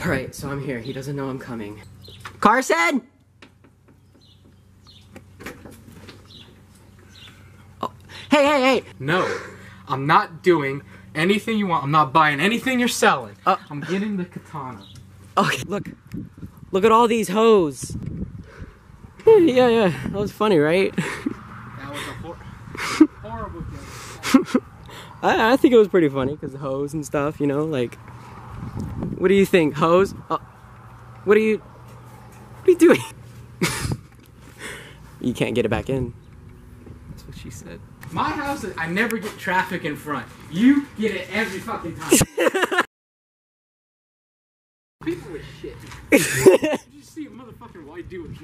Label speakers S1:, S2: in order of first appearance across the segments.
S1: Alright, so I'm here. He doesn't know I'm coming. Carson! Oh. Hey, hey, hey!
S2: No, I'm not doing anything you want. I'm not buying anything you're selling.
S1: Uh,
S2: I'm getting the katana.
S1: Okay, look. Look at all these hoes. yeah, yeah. That was funny, right?
S2: That was a hor- horrible joke.
S1: I, I think it was pretty funny because the hose and stuff, you know, like. What do you think, hose? Uh, what are you. What are you doing? you can't get it back in. That's what she said.
S2: My house, I never get traffic in front. You get it every fucking time. People with shit. Did you see a motherfucking white dude?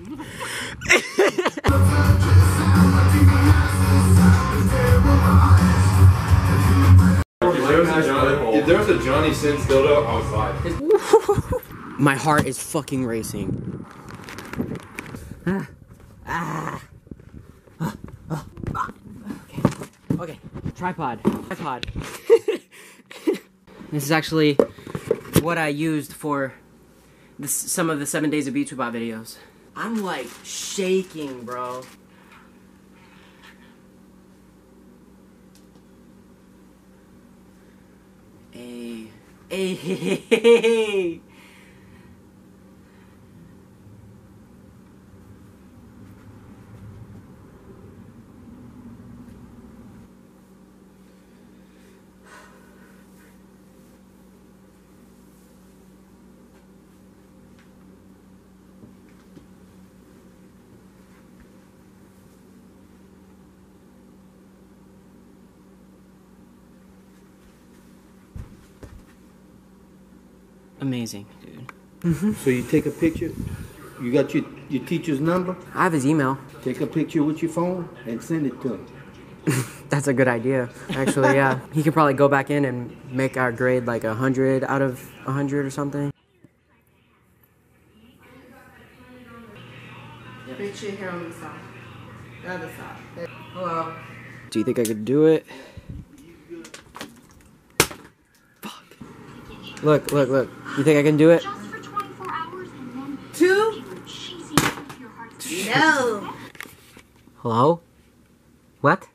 S2: Motherfucker.
S3: If there was a Johnny Sins dildo, I would buy it.
S1: My heart is fucking racing. Ah. Ah. Ah. Ah. Ah. Okay. Okay. Tripod. Tripod. this is actually what I used for this, some of the seven days of BepTweBot videos. I'm like shaking, bro. Hey. Hey. Amazing, dude. Mm-hmm.
S4: So you take a picture, you got your, your teacher's number,
S1: I have his email.
S4: take a picture with your phone and send it to him.
S1: That's a good idea, actually. Yeah, he could probably go back in and make our grade like a hundred out of a hundred or something.
S5: Reach your hair on the side. The other side. Hello.
S1: Do you think I could do it? Fuck. Look, look, look. You think I can do it?
S6: Just for 24 hours and then
S5: Two?
S6: cheesy into your heart.
S5: No.
S1: Hello? What?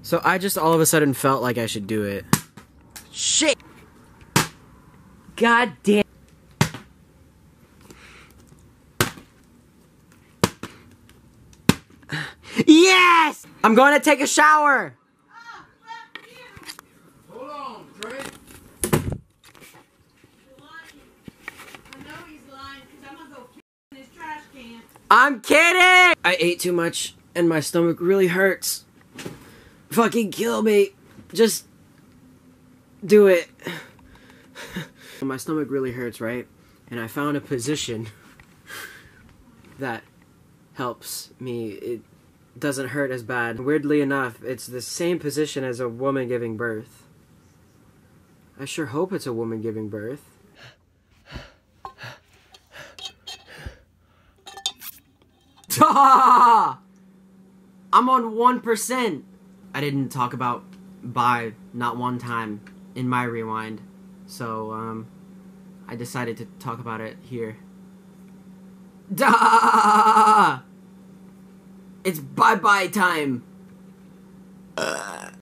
S1: So I just all of a sudden felt like I should do it. Shit! God damn. Yes! I'm going to take a shower! I'm kidding! I ate too much and my stomach really hurts. Fucking kill me. Just do it. my stomach really hurts, right? And I found a position that helps me. It doesn't hurt as bad. Weirdly enough, it's the same position as a woman giving birth. I sure hope it's a woman giving birth. I'm on 1%. I didn't talk about buy not one time in my rewind. So, um, I decided to talk about it here. Da! It's bye bye time.